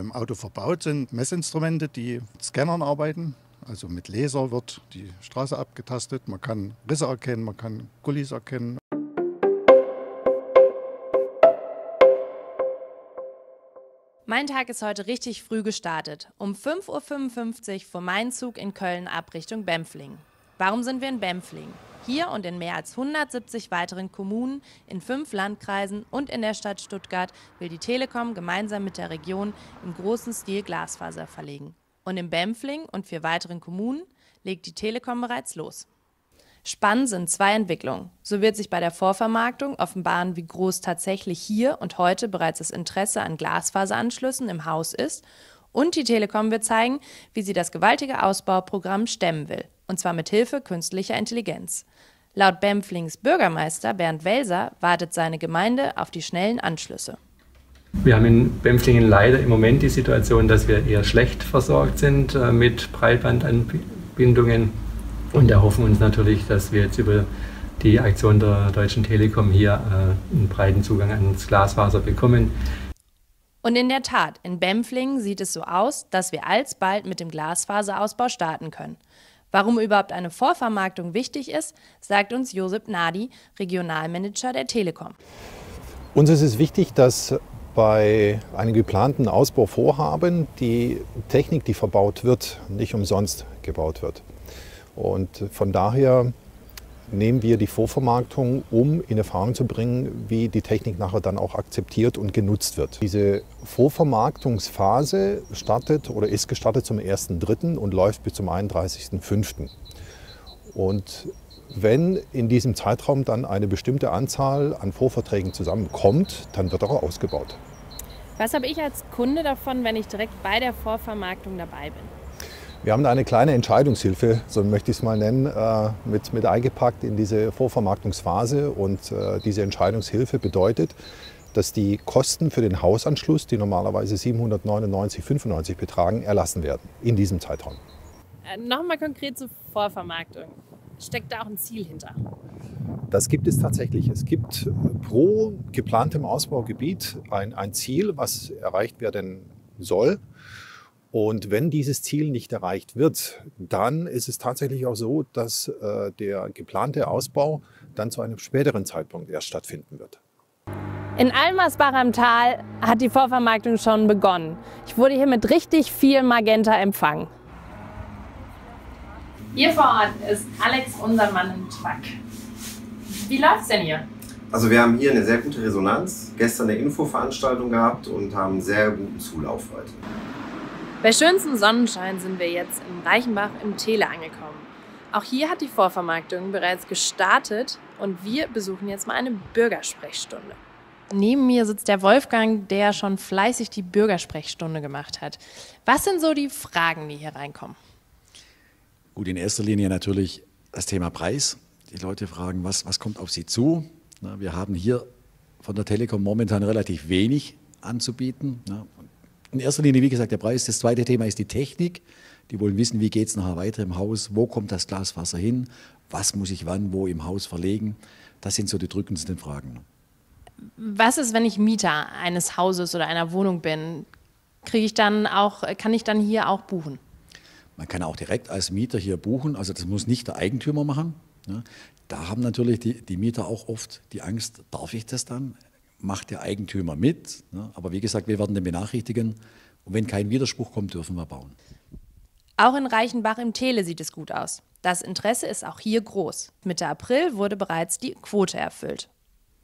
Im Auto verbaut sind Messinstrumente, die mit Scannern arbeiten. Also mit Laser wird die Straße abgetastet. Man kann Risse erkennen, man kann Gullis erkennen. Mein Tag ist heute richtig früh gestartet. Um 5.55 Uhr fuhr mein Zug in Köln ab Richtung Bempfling. Warum sind wir in Bempfling? Hier und in mehr als 170 weiteren Kommunen, in fünf Landkreisen und in der Stadt Stuttgart will die Telekom gemeinsam mit der Region im großen Stil Glasfaser verlegen. Und in Bempfling und vier weiteren Kommunen legt die Telekom bereits los. Spannend sind zwei Entwicklungen. So wird sich bei der Vorvermarktung offenbaren, wie groß tatsächlich hier und heute bereits das Interesse an Glasfaseranschlüssen im Haus ist. Und die Telekom wird zeigen, wie sie das gewaltige Ausbauprogramm stemmen will. Und zwar mit Hilfe künstlicher Intelligenz. Laut Bempflings Bürgermeister Bernd Welser wartet seine Gemeinde auf die schnellen Anschlüsse. Wir haben in Bempflingen leider im Moment die Situation, dass wir eher schlecht versorgt sind äh, mit Breitbandanbindungen und erhoffen uns natürlich, dass wir jetzt über die Aktion der Deutschen Telekom hier äh, einen breiten Zugang ans Glasfaser bekommen. Und in der Tat, in Bempflingen sieht es so aus, dass wir alsbald mit dem Glasfaserausbau starten können. Warum überhaupt eine Vorvermarktung wichtig ist, sagt uns Josip Nadi, Regionalmanager der Telekom. Uns ist es wichtig, dass bei einem geplanten Ausbauvorhaben die Technik, die verbaut wird, nicht umsonst gebaut wird. Und von daher nehmen wir die Vorvermarktung, um in Erfahrung zu bringen, wie die Technik nachher dann auch akzeptiert und genutzt wird. Diese Vorvermarktungsphase startet oder ist gestartet zum 1.3. und läuft bis zum 31.5. Und wenn in diesem Zeitraum dann eine bestimmte Anzahl an Vorverträgen zusammenkommt, dann wird auch ausgebaut. Was habe ich als Kunde davon, wenn ich direkt bei der Vorvermarktung dabei bin? Wir haben da eine kleine Entscheidungshilfe, so möchte ich es mal nennen, äh, mit, mit eingepackt in diese Vorvermarktungsphase. Und äh, diese Entscheidungshilfe bedeutet, dass die Kosten für den Hausanschluss, die normalerweise 799,95 betragen, erlassen werden in diesem Zeitraum. Äh, Nochmal konkret zur Vorvermarktung. Steckt da auch ein Ziel hinter? Das gibt es tatsächlich. Es gibt pro geplantem Ausbaugebiet ein, ein Ziel, was erreicht werden soll. Und wenn dieses Ziel nicht erreicht wird, dann ist es tatsächlich auch so, dass äh, der geplante Ausbau dann zu einem späteren Zeitpunkt erst stattfinden wird. In Almersbach am Tal hat die Vorvermarktung schon begonnen. Ich wurde hier mit richtig viel Magenta empfangen. Hier vor Ort ist Alex, unser Mann im Truck. Wie läuft's denn hier? Also wir haben hier eine sehr gute Resonanz, gestern eine Infoveranstaltung gehabt und haben sehr guten Zulauf heute. Bei schönstem Sonnenschein sind wir jetzt in Reichenbach im Tele angekommen. Auch hier hat die Vorvermarktung bereits gestartet und wir besuchen jetzt mal eine Bürgersprechstunde. Neben mir sitzt der Wolfgang, der schon fleißig die Bürgersprechstunde gemacht hat. Was sind so die Fragen, die hier reinkommen? Gut, in erster Linie natürlich das Thema Preis. Die Leute fragen, was, was kommt auf sie zu? Na, wir haben hier von der Telekom momentan relativ wenig anzubieten. Na, in erster Linie, wie gesagt, der Preis. Das zweite Thema ist die Technik. Die wollen wissen, wie geht es nachher weiter im Haus, wo kommt das Glaswasser hin, was muss ich wann, wo im Haus verlegen. Das sind so die drückendsten Fragen. Was ist, wenn ich Mieter eines Hauses oder einer Wohnung bin? Kriege ich dann auch, kann ich dann hier auch buchen? Man kann auch direkt als Mieter hier buchen, also das muss nicht der Eigentümer machen. Da haben natürlich die, die Mieter auch oft die Angst, darf ich das dann? Macht der Eigentümer mit. Ne? Aber wie gesagt, wir werden den benachrichtigen. Und wenn kein Widerspruch kommt, dürfen wir bauen. Auch in Reichenbach im Tele sieht es gut aus. Das Interesse ist auch hier groß. Mitte April wurde bereits die Quote erfüllt.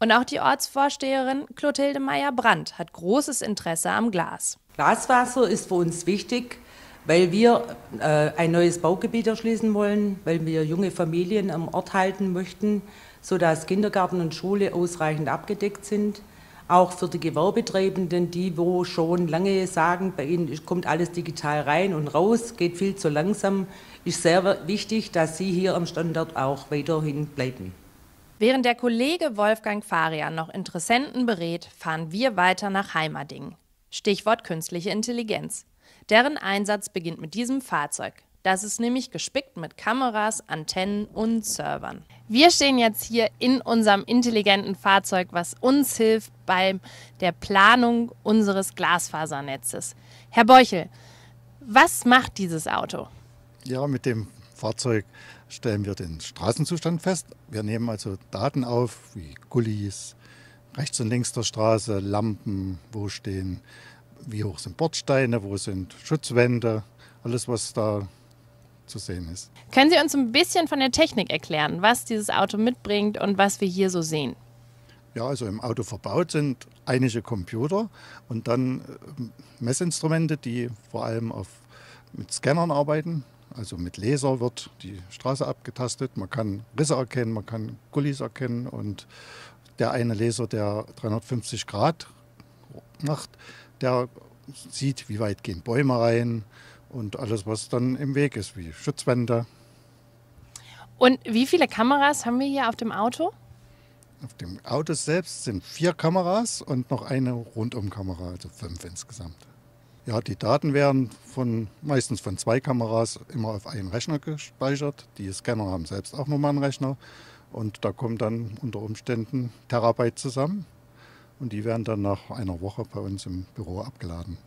Und auch die Ortsvorsteherin Clotilde Meyer-Brandt hat großes Interesse am Glas. Glaswasser ist für uns wichtig, weil wir äh, ein neues Baugebiet erschließen wollen, weil wir junge Familien am Ort halten möchten, sodass Kindergarten und Schule ausreichend abgedeckt sind auch für die Gewerbetreibenden, die wo schon lange sagen, bei ihnen kommt alles digital rein und raus, geht viel zu langsam, ist sehr wichtig, dass sie hier am Standort auch weiterhin bleiben. Während der Kollege Wolfgang Farian noch Interessenten berät, fahren wir weiter nach Heimading. Stichwort künstliche Intelligenz. Deren Einsatz beginnt mit diesem Fahrzeug. Das ist nämlich gespickt mit Kameras, Antennen und Servern. Wir stehen jetzt hier in unserem intelligenten Fahrzeug, was uns hilft bei der Planung unseres Glasfasernetzes. Herr Beuchel, was macht dieses Auto? Ja, mit dem Fahrzeug stellen wir den Straßenzustand fest. Wir nehmen also Daten auf, wie Gullis, rechts und links der Straße, Lampen, wo stehen, wie hoch sind Bordsteine, wo sind Schutzwände, alles, was da zu sehen ist. Können Sie uns ein bisschen von der Technik erklären, was dieses Auto mitbringt und was wir hier so sehen? Ja, also im Auto verbaut sind einige Computer und dann äh, Messinstrumente, die vor allem auf, mit Scannern arbeiten. Also mit Laser wird die Straße abgetastet. Man kann Risse erkennen, man kann Gullis erkennen und der eine Laser, der 350 Grad macht, der sieht, wie weit gehen Bäume rein und alles, was dann im Weg ist, wie Schutzwände. Und wie viele Kameras haben wir hier auf dem Auto? Auf dem Auto selbst sind vier Kameras und noch eine Rundumkamera, also fünf insgesamt. Ja, die Daten werden von, meistens von zwei Kameras immer auf einen Rechner gespeichert. Die Scanner haben selbst auch nochmal einen Rechner. Und da kommen dann unter Umständen Terabyte zusammen. Und die werden dann nach einer Woche bei uns im Büro abgeladen.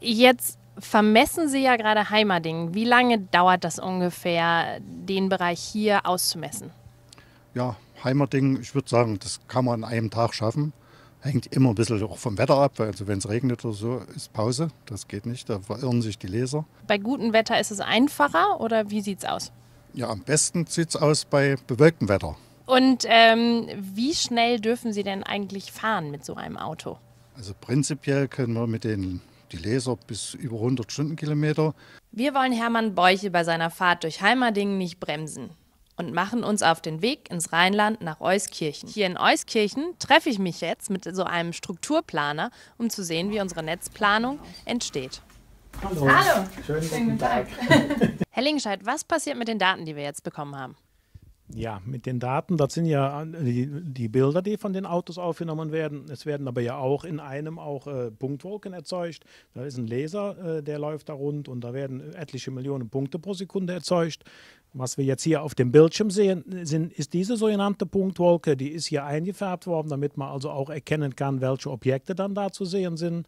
Jetzt vermessen Sie ja gerade Heimerding. Wie lange dauert das ungefähr, den Bereich hier auszumessen? Ja, Heimerding, ich würde sagen, das kann man an einem Tag schaffen. Hängt immer ein bisschen auch vom Wetter ab. Also wenn es regnet oder so, ist Pause. Das geht nicht, da verirren sich die Leser. Bei gutem Wetter ist es einfacher oder wie sieht es aus? Ja, am besten sieht es aus bei bewölktem Wetter. Und ähm, wie schnell dürfen Sie denn eigentlich fahren mit so einem Auto? Also prinzipiell können wir mit den die Laser bis über 100 Stundenkilometer. Wir wollen Hermann Beuche bei seiner Fahrt durch Heimerdingen nicht bremsen und machen uns auf den Weg ins Rheinland nach Euskirchen. Hier in Euskirchen treffe ich mich jetzt mit so einem Strukturplaner, um zu sehen, wie unsere Netzplanung entsteht. Hallo. Hallo. Schönen guten Tag. Herr Lingenscheid, was passiert mit den Daten, die wir jetzt bekommen haben? Ja, mit den Daten, das sind ja die, die, Bilder, die von den Autos aufgenommen werden. Es werden aber ja auch in einem auch äh, Punktwolken erzeugt. Da ist ein Laser, äh, der läuft da rund und da werden etliche Millionen Punkte pro Sekunde erzeugt. Was wir jetzt hier auf dem Bildschirm sehen, sind, ist diese sogenannte Punktwolke, die ist hier eingefärbt worden, damit man also auch erkennen kann, welche Objekte dann da zu sehen sind.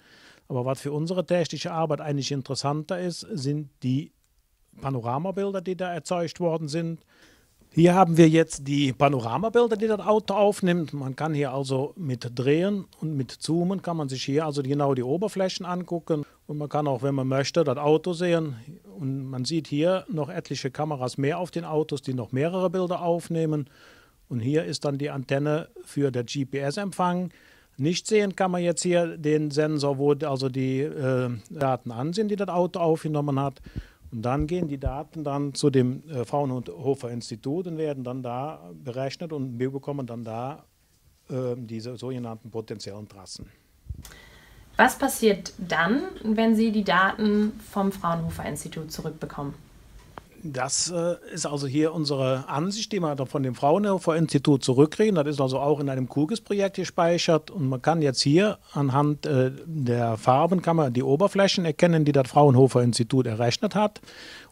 Aber was für unsere technische Arbeit eigentlich interessanter ist, sind die Panoramabilder, die da erzeugt worden sind. Hier haben wir jetzt die Panoramabilder, die das Auto aufnimmt. Man kann hier also mit Drehen und mit Zoomen kann man sich hier also genau die Oberflächen angucken. Und man kann auch, wenn man möchte, das Auto sehen. Und man sieht hier noch etliche Kameras mehr auf den Autos, die noch mehrere Bilder aufnehmen. Und hier ist dann die Antenne für den GPS-Empfang. Nicht sehen kann man jetzt hier den Sensor, wo also die äh, Daten an sind, die das Auto aufgenommen hat. Und dann gehen die Daten dann zu dem äh, Fraunhofer Institut und werden dann da berechnet und wir bekommen dann da äh, diese sogenannten potenziellen Trassen. Was passiert dann, wenn Sie die Daten vom Fraunhofer Institut zurückbekommen? Das äh, ist also hier unsere Ansicht, die wir von dem Fraunhofer Institut zurückkriegen. Das ist also auch in einem QGIS-Projekt gespeichert. Und man kann jetzt hier anhand äh, der Farben kann man die Oberflächen erkennen, die das Fraunhofer Institut errechnet hat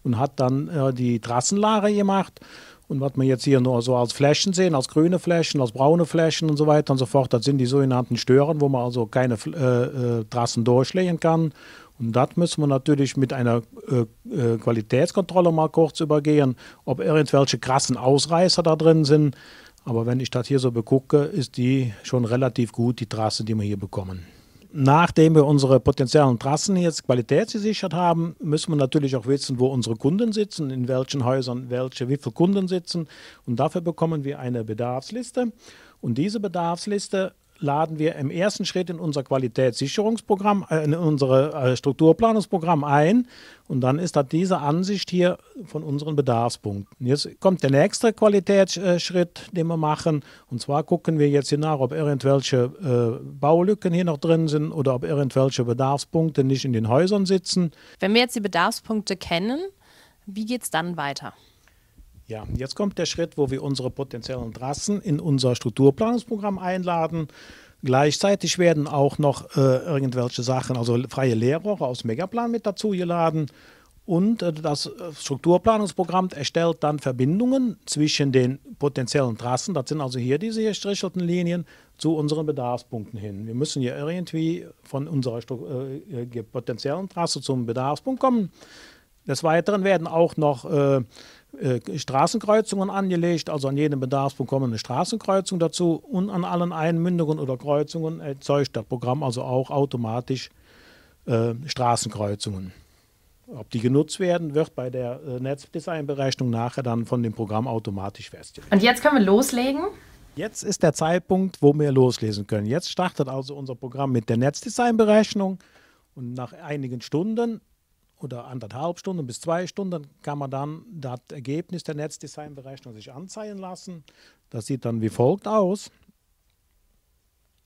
und hat dann äh, die Trassenlage gemacht. Und was wir jetzt hier nur so als Flächen sehen, als grüne Flächen, als braune Flächen und so weiter und so fort, das sind die sogenannten Stören, wo man also keine äh, äh, Trassen durchlegen kann. Und das müssen wir natürlich mit einer äh, äh, Qualitätskontrolle mal kurz übergehen, ob irgendwelche krassen Ausreißer da drin sind. Aber wenn ich das hier so begucke, ist die schon relativ gut, die Trasse, die wir hier bekommen. Nachdem wir unsere potenziellen Trassen jetzt qualitätsgesichert haben, müssen wir natürlich auch wissen, wo unsere Kunden sitzen, in welchen Häusern welche, wie viele Kunden sitzen. Und dafür bekommen wir eine Bedarfsliste. Und diese Bedarfsliste laden wir im ersten Schritt in unser Qualitätssicherungsprogramm, äh, in unser äh, Strukturplanungsprogramm ein. Und dann ist das diese Ansicht hier von unseren Bedarfspunkten. Jetzt kommt der nächste Qualitätsschritt, den wir machen. Und zwar gucken wir jetzt hier nach, ob irgendwelche äh, Baulücken hier noch drin sind oder ob irgendwelche Bedarfspunkte nicht in den Häusern sitzen. Wenn wir jetzt die Bedarfspunkte kennen, wie geht es dann weiter? Ja, jetzt kommt der Schritt, wo wir unsere potenziellen Trassen in unser Strukturplanungsprogramm einladen. Gleichzeitig werden auch noch äh, irgendwelche Sachen, also freie Leerrohre aus Megaplan mit dazu geladen. Und äh, das Strukturplanungsprogramm erstellt dann Verbindungen zwischen den potenziellen Trassen, das sind also hier diese gestrichelten Linien, zu unseren Bedarfspunkten hin. Wir müssen ja irgendwie von unserer äh, äh, potenziellen Trasse zum Bedarfspunkt kommen. Des Weiteren werden auch noch äh, Straßenkreuzungen angelegt, also an jedem Bedarfspunkt kommen eine Straßenkreuzung dazu und an allen Einmündungen oder Kreuzungen erzeugt das Programm also auch automatisch äh, Straßenkreuzungen. Ob die genutzt werden, wird bei der äh, Netzdesignberechnung nachher dann von dem Programm automatisch festgelegt. Und jetzt können wir loslegen. Jetzt ist der Zeitpunkt, wo wir loslesen können. Jetzt startet also unser Programm mit der Netzdesignberechnung und nach einigen Stunden oder anderthalb Stunden bis zwei Stunden kann man dann das Ergebnis der Netzdesignberechnung sich anzeigen lassen. Das sieht dann wie folgt aus.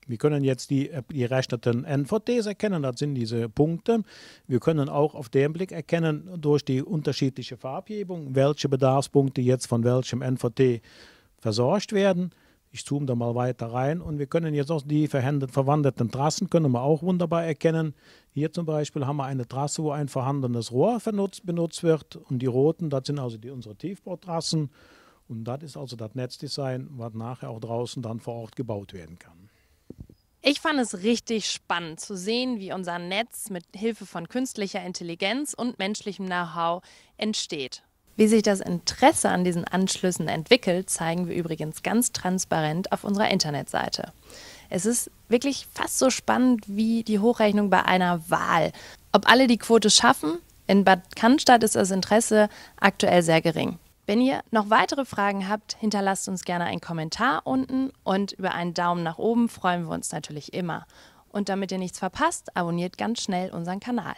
Wir können jetzt die gerechneten NVTs erkennen, das sind diese Punkte. Wir können auch auf den Blick erkennen, durch die unterschiedliche Farbgebung, welche Bedarfspunkte jetzt von welchem NVT versorgt werden. Ich zoome da mal weiter rein und wir können jetzt auch die verwandelten Trassen können wir auch wunderbar erkennen. Hier zum Beispiel haben wir eine Trasse, wo ein vorhandenes Rohr benutzt, benutzt wird und die roten, das sind also die, unsere Tiefbautrassen und das ist also das Netzdesign, was nachher auch draußen dann vor Ort gebaut werden kann. Ich fand es richtig spannend zu sehen, wie unser Netz mit Hilfe von künstlicher Intelligenz und menschlichem Know-how entsteht. Wie sich das Interesse an diesen Anschlüssen entwickelt, zeigen wir übrigens ganz transparent auf unserer Internetseite. Es ist wirklich fast so spannend wie die Hochrechnung bei einer Wahl. Ob alle die Quote schaffen? In Bad Cannstatt ist das Interesse aktuell sehr gering. Wenn ihr noch weitere Fragen habt, hinterlasst uns gerne einen Kommentar unten und über einen Daumen nach oben freuen wir uns natürlich immer. Und damit ihr nichts verpasst, abonniert ganz schnell unseren Kanal.